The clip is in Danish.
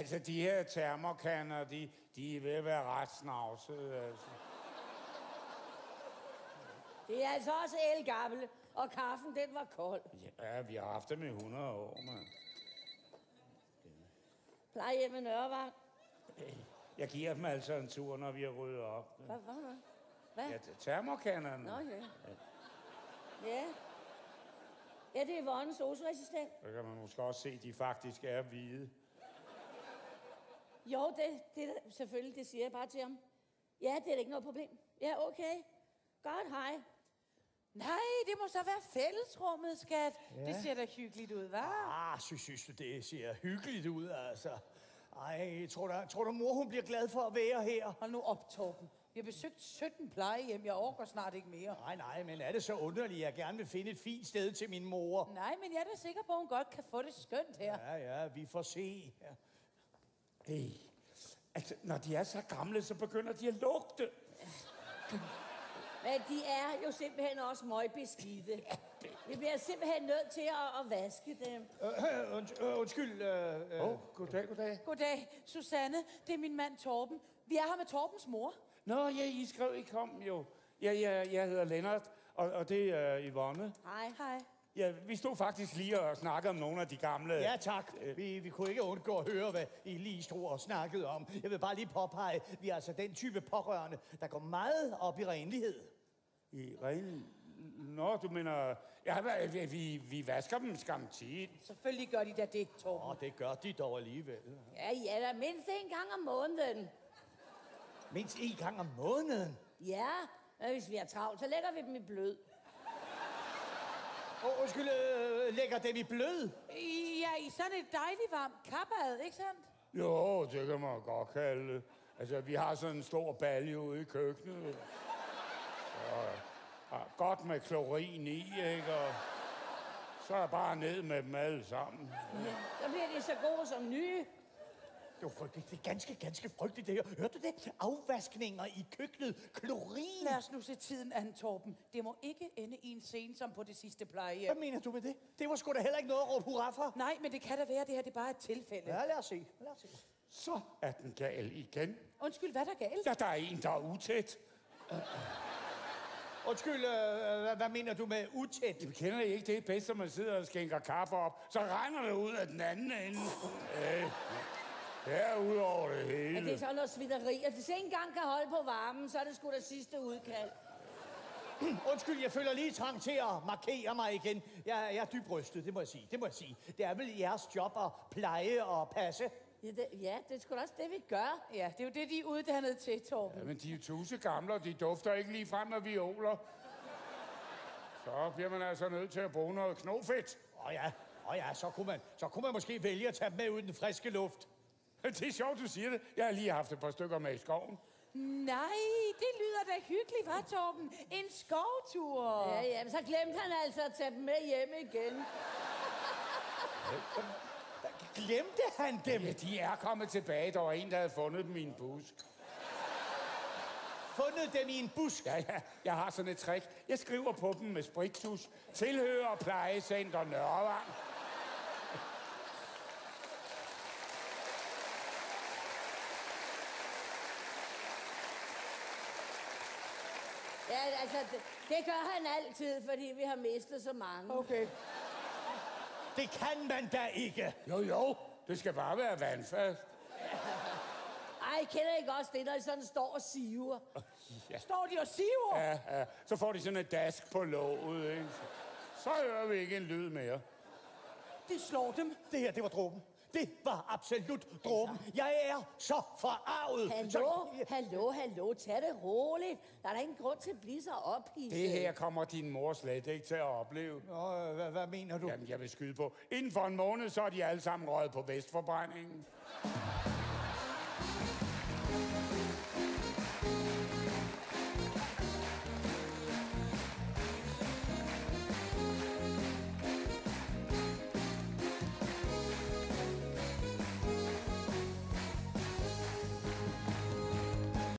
Altså, de her termokanner, de, de er ved at være ret snavsede, altså. Det er altså også elgammel, og kaffen, den var kold. Ja, vi har haft dem i 100 år, mand. Plejehjem i Nørrevang. Jeg giver dem altså en tur, når vi har ryddet op. Hvad var det? Hvad? Ja, termokannerne. Nå, ja. Ja. Ja, det er Vonnes sosu-assistent. Så kan man måske også se, at de faktisk er hvide. Jo, det, det selvfølgelig, det siger jeg bare til ham. Ja, det er da ikke noget problem. Ja, okay. Godt, hej. Nej, det må så være fællesrummet, skat. Ja. Det ser da hyggeligt ud, hva'? Ah, synes, synes du, det ser hyggeligt ud, altså. Ej, tror du, tror du mor, hun bliver glad for at være her? Hold nu op, Torben. Vi har besøgt 17 plejehjem. Jeg overgår snart ikke mere. Nej, nej, men er det så underligt, at jeg gerne vil finde et fint sted til min mor? Nej, men jeg er da sikker på, at hun godt kan få det skønt her. Ja, ja, vi får se. Ja. Hey, altså, når de er så gamle, så begynder de at lugte. Men de er jo simpelthen også møgbeskidte. Vi bliver simpelthen nødt til at, at vaske dem. Øh, und, øh, undskyld, øh, øh, oh, goddag, goddag. Goddag, Susanne. Det er min mand Torben. Vi er her med Torbens mor. Nå, ja, I skrev, I kom jo. Ja, ja, jeg hedder Lennart, og, og det er uh, Yvonne. Hej. Hej. Ja, vi stod faktisk lige og snakkede om nogle af de gamle... ja tak. Vi, vi kunne ikke undgå at høre, hvad I lige stod og snakkede om. Jeg vil bare lige påpege, vi er altså den type pårørende, der går meget op i renlighed. I ren... Nå, du mener... Ja, vi, vi, vi vasker dem skam tit. Selvfølgelig gør de da det, Torben. Og det gør de dog alligevel. Ja, ja, da mindst en gang om måneden. Mindst en gang om måneden. Ja, hvis vi har travlt, så lægger vi dem i blød. Oh, undskyld, øh, lægger dem i blød. Ja, i sådan et dejligt varmt kappad, ikke sandt? Jo, det kan man godt kalde. Altså, vi har sådan en stor balje ude i køkkenet. Så, ja, godt med klorin i, ikke? Og så er bare ned med dem alle sammen. Så bliver de så gode som nye. Det var frygteligt. Det er ganske, ganske frygteligt det her. Hørte du det? Afvaskninger i køkkenet. Klorin. Lad os nu se tiden an, Torben. Det må ikke ende i en scene som på det sidste plejehjem. Hvad mener du med det? Det var sgu da heller ikke noget at råbe hurra for. Nej, men det kan da være, det her det er bare et tilfælde. Ja, lad os se. Lad os se. Så er den gal igen. Undskyld, hvad er der galt? Ja, der er en, der er utæt. Undskyld, øh, hvad, hvad mener du med utæt? Vi kender I ikke det bedst, når man sidder og skænker kaffe op. Så regner det ud af den anden ende. Øh, det er ud over det At det er hele. sådan noget svitteri. Og hvis ikke engang kan holde på varmen, så er det sgu da sidste udkald. Undskyld, jeg føler lige trang til at markere mig igen. Jeg, jeg er dybt rystet, det må jeg sige. Det må jeg sige. Det er vel jeres job at pleje og passe. Ja, det, ja, det er sgu da også det, vi gør. Ja, det er jo det, de er uddannet til, Torben. Ja, men de er jo tusse gamle, og de dufter ikke lige frem af violer. Så bliver man altså nødt til at bruge noget knofedt. Åh oh, ja, oh, ja så, kunne man, så kunne man måske vælge at tage dem med ud i den friske luft. Det er sjovt, du siger det. Jeg har lige haft et par stykker med i skoven. Nej, det lyder da hyggeligt, hva' Torben? En skovtur. Ja, ja, men så glemte han altså at tage dem med hjem igen. Glemte han dem? Ja, de er kommet tilbage. Der var en, der havde fundet dem i en busk. Fundet dem i en busk? Ja, ja, jeg har sådan et trick. Jeg skriver på dem med spritus. Tilhører plejecenter Nørrevang. Ja, altså, det, det gør han altid, fordi vi har mistet så mange. Okay. Det kan man da ikke. Jo, jo. Det skal bare være vandfast. Ej, kender I ikke også det, når I sådan står og siver? Står de og siver? Ja, ja. Så får de sådan et dask på låget, ikke? Så hører vi ikke en lyd mere. Det slår dem. Det her, det var dråben. Det var absolut dråben. Jeg er så forarvet. Hallo, Så, hallo, hallo, tag det roligt. Der er da ingen grund til at blive så ophidset. Det her kommer din mor slet ikke til at opleve. Nå, øh, hvad, hvad mener du? Jamen, jeg vil skyde på. Inden for en måned, så er de alle sammen røget på vestforbrændingen.